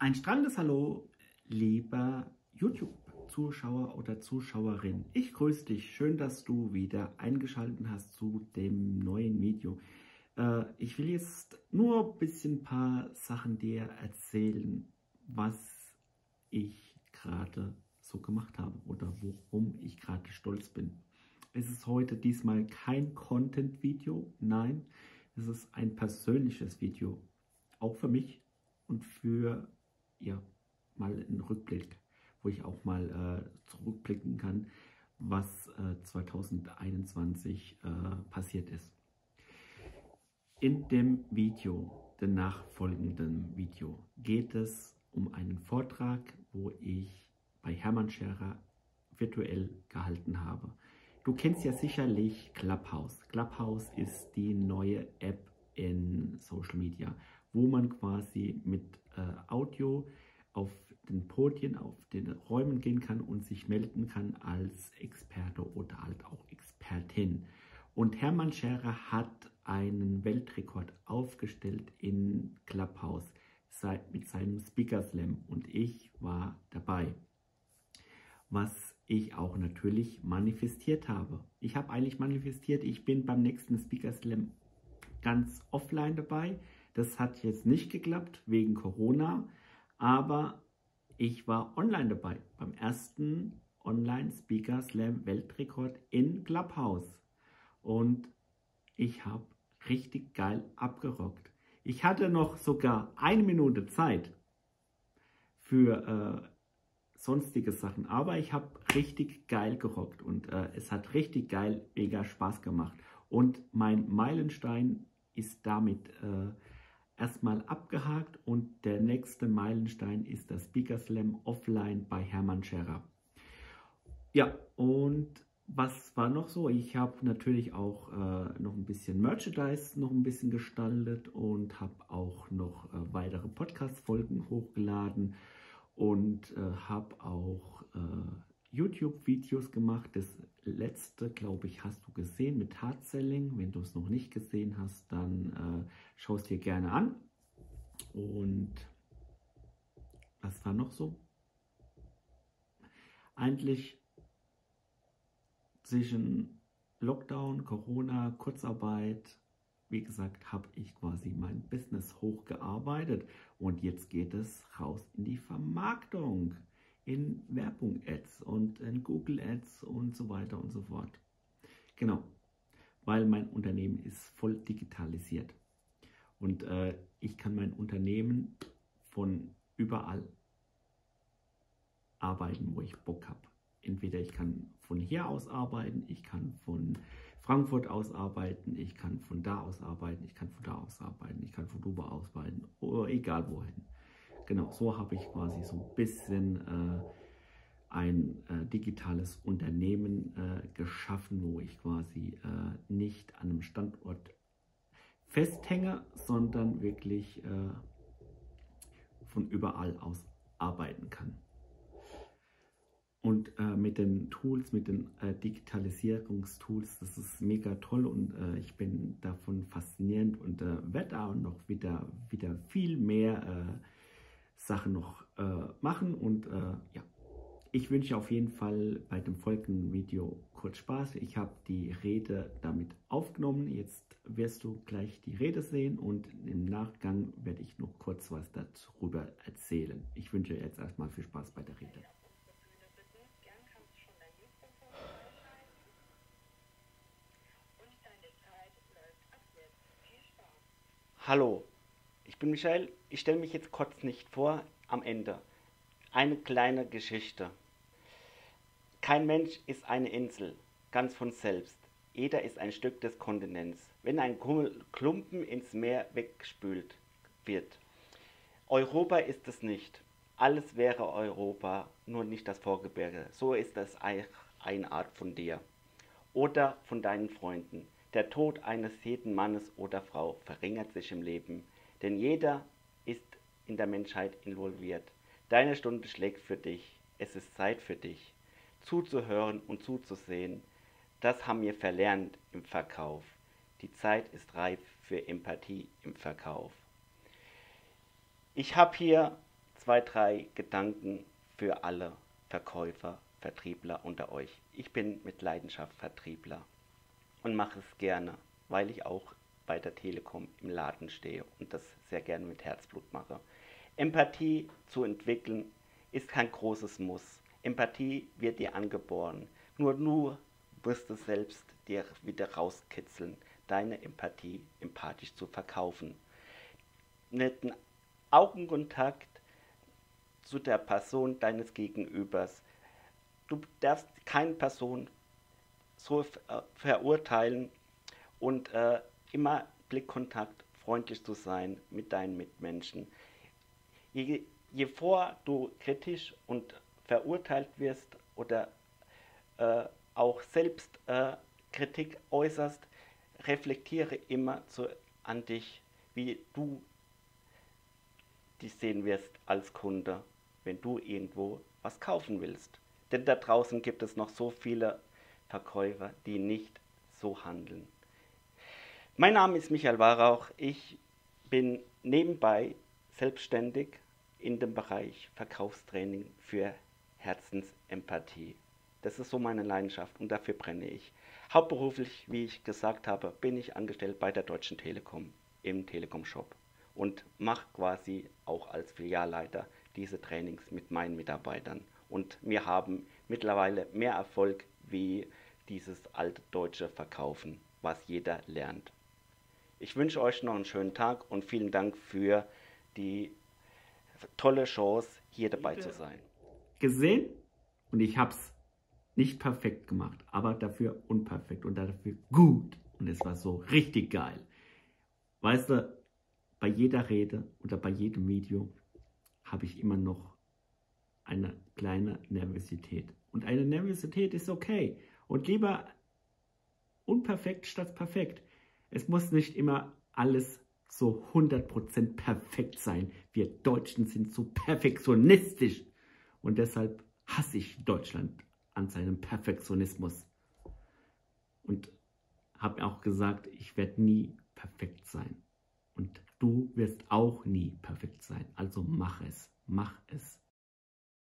Ein strahlendes Hallo, lieber YouTube-Zuschauer oder Zuschauerin. Ich grüße dich. Schön, dass du wieder eingeschaltet hast zu dem neuen Video. Äh, ich will jetzt nur ein bisschen paar Sachen dir erzählen, was ich gerade so gemacht habe oder worum ich gerade stolz bin. Es ist heute diesmal kein Content-Video, nein, es ist ein persönliches Video, auch für mich und für ja, mal einen Rückblick, wo ich auch mal äh, zurückblicken kann, was äh, 2021 äh, passiert ist. In dem Video, dem nachfolgenden Video, geht es um einen Vortrag, wo ich bei Hermann Scherer virtuell gehalten habe. Du kennst ja sicherlich Clubhouse. Clubhouse ist die neue App Social Media, wo man quasi mit äh, Audio auf den Podien, auf den Räumen gehen kann und sich melden kann als Experte oder halt auch Expertin. Und Hermann Scherer hat einen Weltrekord aufgestellt in Clubhouse mit seinem Speaker Slam und ich war dabei. Was ich auch natürlich manifestiert habe. Ich habe eigentlich manifestiert, ich bin beim nächsten Speaker Slam ganz offline dabei. Das hat jetzt nicht geklappt wegen Corona, aber ich war online dabei beim ersten Online Speaker Slam Weltrekord in Clubhouse und ich habe richtig geil abgerockt. Ich hatte noch sogar eine Minute Zeit für äh, sonstige Sachen, aber ich habe richtig geil gerockt und äh, es hat richtig geil, mega Spaß gemacht. Und mein Meilenstein ist damit äh, erstmal abgehakt und der nächste Meilenstein ist das Speaker Slam Offline bei Hermann Scherer. Ja, und was war noch so? Ich habe natürlich auch äh, noch ein bisschen Merchandise noch ein bisschen gestaltet und habe auch noch äh, weitere Podcast-Folgen hochgeladen und äh, habe auch äh, YouTube-Videos gemacht. Das letzte, glaube ich, hast du gesehen mit Hard Selling. Wenn du es noch nicht gesehen hast, dann äh, schau es dir gerne an. Und was war noch so? Eigentlich zwischen Lockdown, Corona, Kurzarbeit, wie gesagt, habe ich quasi mein Business hochgearbeitet und jetzt geht es raus in die Vermarktung in Werbung-Ads und in Google-Ads und so weiter und so fort. Genau, weil mein Unternehmen ist voll digitalisiert. Und äh, ich kann mein Unternehmen von überall arbeiten, wo ich Bock habe. Entweder ich kann von hier aus arbeiten, ich kann von Frankfurt aus arbeiten, ich kann von da aus arbeiten, ich kann von da aus arbeiten, ich kann von Dubai aus arbeiten, oder egal wohin. Genau, so habe ich quasi so ein bisschen äh, ein äh, digitales Unternehmen äh, geschaffen, wo ich quasi äh, nicht an einem Standort festhänge, sondern wirklich äh, von überall aus arbeiten kann. Und äh, mit den Tools, mit den Digitalisierungstools, das ist mega toll und ich bin davon faszinierend und werde auch noch wieder, wieder viel mehr Sachen noch äh, machen und äh, ja, ich wünsche auf jeden Fall bei dem folgenden Video kurz Spaß. Ich habe die Rede damit aufgenommen. Jetzt wirst du gleich die Rede sehen und im Nachgang werde ich noch kurz was darüber erzählen. Ich wünsche jetzt erstmal viel Spaß bei der Rede. Hallo, ich bin Michael. Ich stelle mich jetzt kurz nicht vor am Ende. Eine kleine Geschichte. Kein Mensch ist eine Insel, ganz von selbst. Jeder ist ein Stück des Kontinents. Wenn ein Klumpen ins Meer wegspült wird. Europa ist es nicht. Alles wäre Europa, nur nicht das Vorgebirge. So ist es eine Art von dir. Oder von deinen Freunden. Der Tod eines jeden Mannes oder Frau verringert sich im Leben, denn jeder ist in der Menschheit involviert. Deine Stunde schlägt für dich. Es ist Zeit für dich. Zuzuhören und zuzusehen, das haben wir verlernt im Verkauf. Die Zeit ist reif für Empathie im Verkauf. Ich habe hier zwei, drei Gedanken für alle Verkäufer, Vertriebler unter euch. Ich bin mit Leidenschaft Vertriebler und mache es gerne, weil ich auch bei der Telekom im Laden stehe und das sehr gerne mit Herzblut mache. Empathie zu entwickeln ist kein großes Muss. Empathie wird dir angeboren. Nur du wirst es selbst dir wieder rauskitzeln, deine Empathie empathisch zu verkaufen. Netten Augenkontakt zu der Person deines Gegenübers. Du darfst keine Person so äh, verurteilen und äh, immer Blickkontakt, freundlich zu sein mit deinen Mitmenschen. Je, je vor du kritisch und verurteilt wirst oder äh, auch selbst äh, Kritik äußerst, reflektiere immer zu, an dich, wie du dich sehen wirst als Kunde, wenn du irgendwo was kaufen willst. Denn da draußen gibt es noch so viele Verkäufer, die nicht so handeln. Mein Name ist Michael Warauch. Ich bin nebenbei selbstständig in dem Bereich Verkaufstraining für Herzensempathie. Das ist so meine Leidenschaft und dafür brenne ich. Hauptberuflich, wie ich gesagt habe, bin ich angestellt bei der Deutschen Telekom im Telekom-Shop und mache quasi auch als Filialleiter diese Trainings mit meinen Mitarbeitern. Und wir haben mittlerweile mehr Erfolg wie dieses alte deutsche Verkaufen, was jeder lernt. Ich wünsche euch noch einen schönen Tag und vielen Dank für die tolle Chance, hier dabei zu sein. Gesehen und ich habe es nicht perfekt gemacht, aber dafür unperfekt und dafür gut. Und es war so richtig geil. Weißt du, bei jeder Rede oder bei jedem Video habe ich immer noch eine kleine Nervosität. Und eine Nervosität ist okay. Und lieber unperfekt statt perfekt. Es muss nicht immer alles so 100% perfekt sein. Wir Deutschen sind so perfektionistisch. Und deshalb hasse ich Deutschland an seinem Perfektionismus. Und habe auch gesagt, ich werde nie perfekt sein. Und du wirst auch nie perfekt sein. Also mach es, mach es.